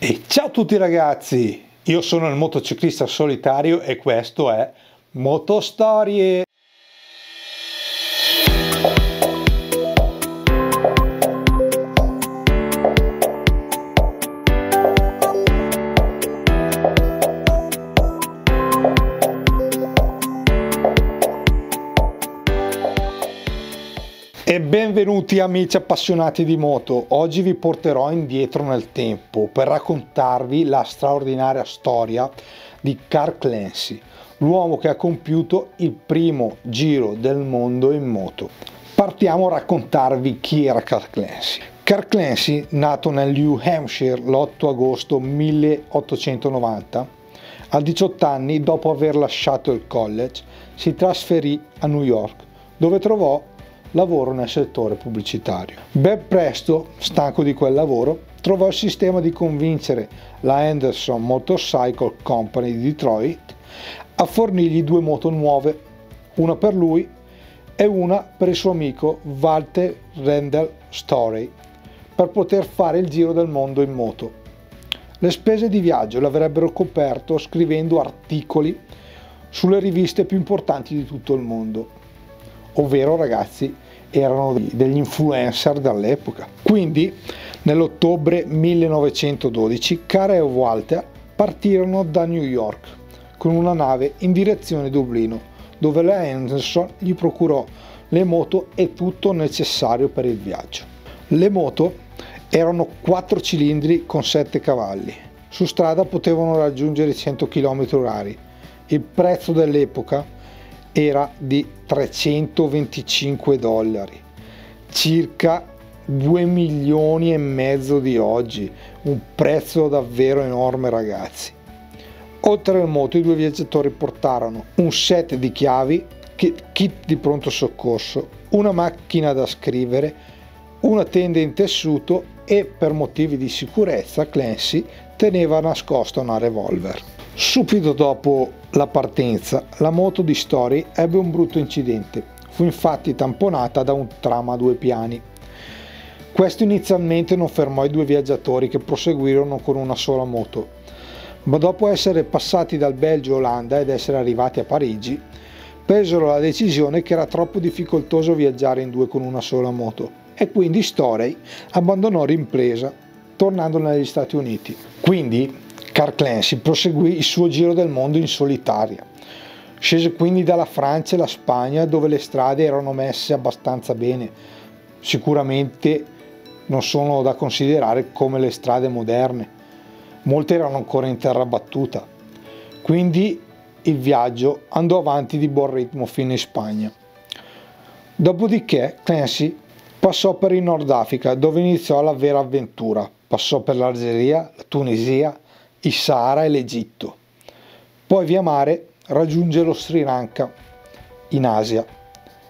E ciao a tutti ragazzi, io sono il motociclista solitario e questo è Motostorie. E benvenuti amici appassionati di moto, oggi vi porterò indietro nel tempo per raccontarvi la straordinaria storia di Carl Clancy, l'uomo che ha compiuto il primo giro del mondo in moto. Partiamo a raccontarvi chi era Carl Clancy. Carl Clancy, nato nel New Hampshire l'8 agosto 1890, a 18 anni, dopo aver lasciato il college, si trasferì a New York, dove trovò lavoro nel settore pubblicitario. Ben presto, stanco di quel lavoro, trovò il sistema di convincere la Anderson Motorcycle Company di Detroit a fornirgli due moto nuove, una per lui e una per il suo amico Walter Randall Story, per poter fare il giro del mondo in moto. Le spese di viaggio le avrebbero coperto scrivendo articoli sulle riviste più importanti di tutto il mondo ovvero ragazzi erano degli influencer dall'epoca. Quindi nell'ottobre 1912 Cara e Walter partirono da New York con una nave in direzione Dublino dove la Anderson gli procurò le moto e tutto necessario per il viaggio. Le moto erano 4 cilindri con 7 cavalli. Su strada potevano raggiungere 100 km h Il prezzo dell'epoca era di 325 dollari, circa 2 milioni e mezzo di oggi, un prezzo davvero enorme ragazzi. Oltre al moto i due viaggiatori portarono un set di chiavi, kit di pronto soccorso, una macchina da scrivere, una tenda in tessuto e per motivi di sicurezza Clancy teneva nascosta una revolver. Subito dopo la partenza, la moto di Story ebbe un brutto incidente. Fu infatti tamponata da un tram a due piani. Questo inizialmente non fermò i due viaggiatori che proseguirono con una sola moto, ma dopo essere passati dal Belgio Olanda ed essere arrivati a Parigi, presero la decisione che era troppo difficoltoso viaggiare in due con una sola moto e quindi Storey abbandonò l'impresa tornando negli Stati Uniti. Quindi Carl Clancy proseguì il suo giro del mondo in solitaria. Scese quindi dalla Francia e la Spagna dove le strade erano messe abbastanza bene. Sicuramente non sono da considerare come le strade moderne. Molte erano ancora in terra battuta. Quindi il viaggio andò avanti di buon ritmo fino in Spagna. Dopodiché Clancy passò per il Nord Africa dove iniziò la vera avventura. Passò per l'Algeria, la Tunisia, il Sahara e l'Egitto. Poi via mare raggiunge lo Sri Lanka in Asia.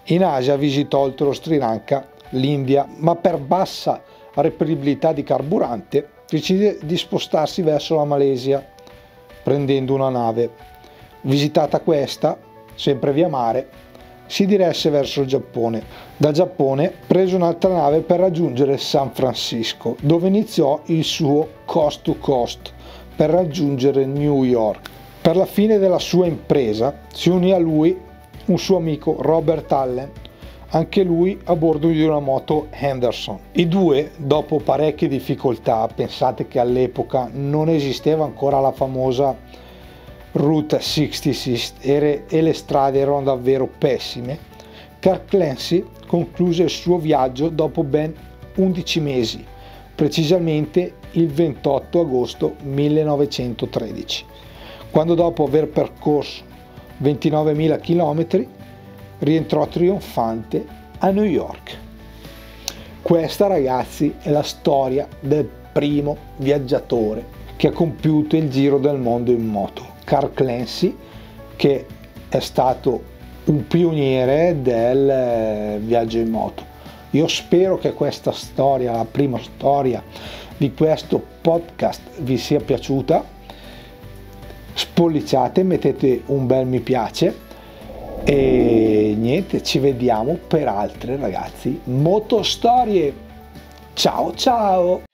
In Asia visitò oltre lo Sri Lanka l'India, ma per bassa reperibilità di carburante decide di spostarsi verso la Malesia prendendo una nave. Visitata questa, sempre via mare, si diresse verso il Giappone. Da Giappone prese un'altra nave per raggiungere San Francisco, dove iniziò il suo cost to cost per raggiungere New York. Per la fine della sua impresa si unì a lui un suo amico Robert Allen, anche lui a bordo di una moto Henderson. I due, dopo parecchie difficoltà, pensate che all'epoca non esisteva ancora la famosa Route 66 e le strade erano davvero pessime, Carl Clancy concluse il suo viaggio dopo ben 11 mesi precisamente il 28 agosto 1913, quando dopo aver percorso 29.000 km rientrò trionfante a New York. Questa ragazzi è la storia del primo viaggiatore che ha compiuto il giro del mondo in moto, Carl Clancy, che è stato un pioniere del eh, viaggio in moto. Io spero che questa storia, la prima storia di questo podcast vi sia piaciuta. Spolliciate, mettete un bel mi piace e niente, ci vediamo per altre ragazzi motostorie. Ciao ciao!